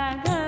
रागा